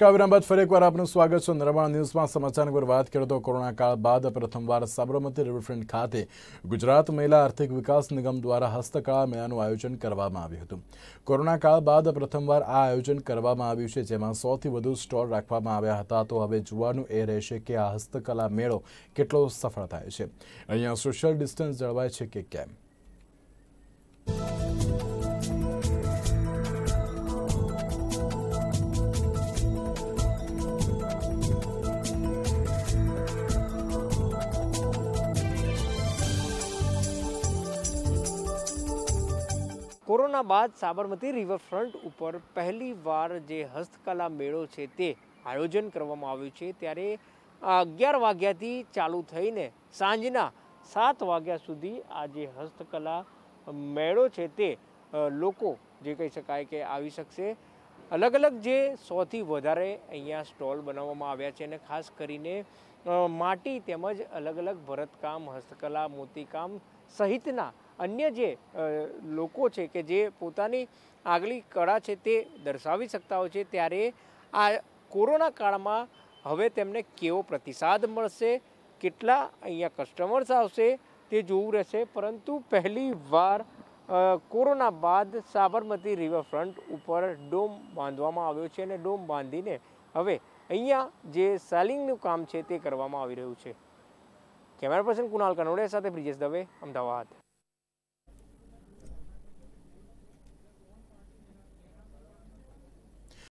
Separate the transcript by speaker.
Speaker 1: વિરામ બાદ ફરી એકવાર આપનું સ્વાગત છે. નિર્માણ ન્યૂઝમાં સમાચારની પર વાત કરીએ તો કોરોના કાળ બાદ પ્રથમવાર સાબરમતી રિવરફ્રન્ટ ખાતે ગુજરાત મહિલા આર્થિક વિકાસ નિગમ દ્વારા હસ્તકળા મેળાનું આયોજન કરવામાં આવ્યું હતું. કોરોના કાળ બાદ પ્રથમવાર આ આયોજન કરવામાં આવ્યું છે, જેમાં સૌથી વધુ સ્ટોલ રાખવામાં આવ્યા હતા. તો હવે જોવાનું એ રહેશે કે આ હસ્તકલા મેળો કેટલો સફળ થાય છે. અહીંયા સોશિયલ ડિસ્ટન્સ જળવાય છે કે કેમ?
Speaker 2: કોરોના બાદ સાબરમતી રિવરફ્રન્ટ ઉપર પહેલી વાર જે હસ્તકલા મેળો છે તે આયોજન કરવામાં આવ્યું છે, ત્યારે અગિયાર વાગ્યાથી ચાલુ થઈને સાંજના સાત વાગ્યા સુધી આ જે હસ્તકલા મેળો છે તે લોકો જે કહી શકાય કે આવી શકશે. અલગ અલગ જે સૌથી વધારે અહીંયા સ્ટોલ બનાવવામાં આવ્યા છે અને ખાસ કરીને માટી તેમજ અલગ અલગ ભરતકામ, હસ્તકલા, મોતીકામ સહિતના અન્ય જે લોકો છે કે જે પોતાની આગલી કળા છે તે દર્શાવી શકતા હોય છે, ત્યારે આ કોરોના કાળમાં હવે તેમને કેવો પ્રતિસાદ મળશે, કેટલા અહીંયા કસ્ટમર્સ આવશે તે જોવું રહેશે. પરંતુ પહેલી વાર કોરોના બાદ સાબરમતી રિવરફ્રન્ટ ઉપર ડોમ બાંધવામાં આવ્યો છે અને ડોમ બાંધીને હવે અહીંયા જે સેલિંગનું કામ છે તે કરવામાં આવી રહ્યું છે. કેમેરા પર્સન કુણાલ કનોડિયા સાથે બ્રિજેશ દવે, અમદાવાદ.